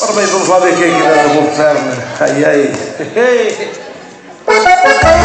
Ora bem, vamos lá ver quem é que vai votar. Ai, ai.